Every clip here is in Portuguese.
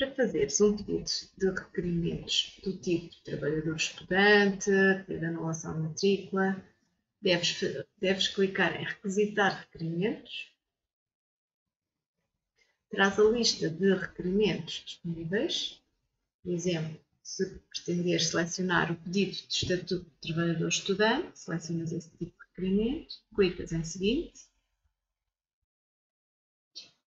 Para fazeres um pedido de requerimentos do tipo trabalhador-estudante, de anulação de matrícula, deves, deves clicar em requisitar requerimentos. Terás a lista de requerimentos disponíveis. Por exemplo, se pretenderes selecionar o pedido de estatuto de trabalhador-estudante, selecionas esse tipo de requerimento, clicas em seguinte.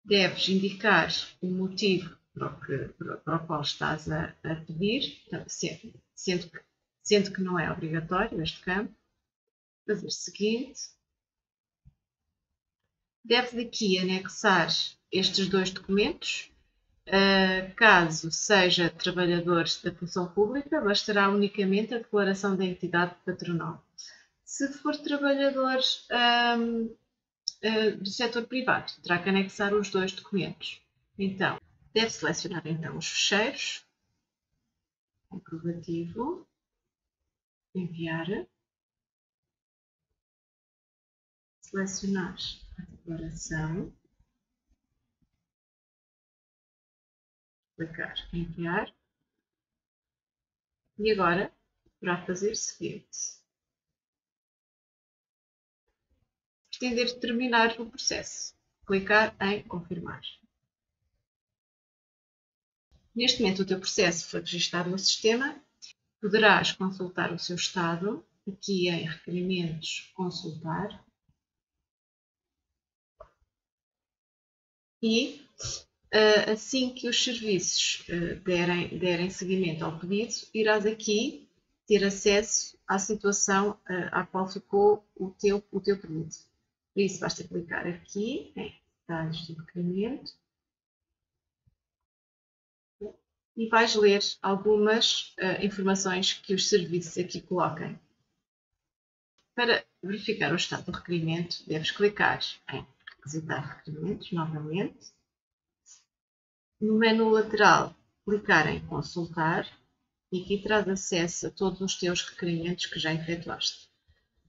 Deves indicar o motivo para o, que, para o qual estás a, a pedir, sendo, sendo, que, sendo que não é obrigatório este campo. Fazer o seguinte. Deves aqui anexar estes dois documentos. Uh, caso seja trabalhador da função pública, bastará unicamente a declaração da entidade patronal. Se for trabalhador uh, ah, do setor privado, terá que anexar os dois documentos. Então, Deve selecionar então os fecheiros, comprovativo, enviar, selecionar a declaração, clicar em enviar. E agora para fazer o seguinte. Pretender terminar o processo, clicar em confirmar. Neste momento, o teu processo foi registado no sistema. Poderás consultar o seu estado, aqui em Requerimentos, Consultar. E eh, assim que os serviços eh, derem, derem seguimento ao pedido, irás aqui ter acesso à situação eh, à qual ficou o teu, o teu pedido. Por isso, basta clicar aqui em Detalhes de requerimento e vais ler algumas uh, informações que os serviços aqui coloquem. Para verificar o estado do requerimento, deves clicar em Requisitar requerimentos novamente. No menu lateral, clicar em Consultar e aqui traz acesso a todos os teus requerimentos que já efetuaste.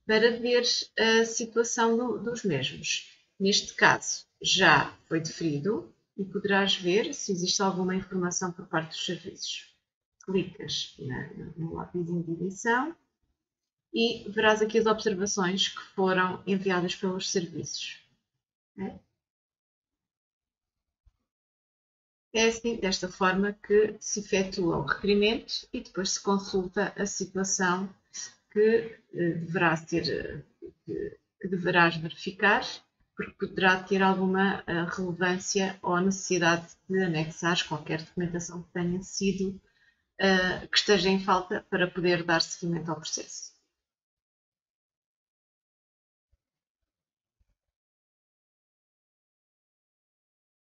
Para ver a situação do, dos mesmos. Neste caso, já foi deferido, e poderás ver se existe alguma informação por parte dos serviços. Clicas na, no lápisinho de edição e verás aqui as observações que foram enviadas pelos serviços. É, é assim, desta forma, que se efetua o requerimento e depois se consulta a situação que eh, eh, que deverás verificar porque poderá ter alguma uh, relevância ou necessidade de anexar qualquer documentação que tenha sido, uh, que esteja em falta para poder dar seguimento ao processo.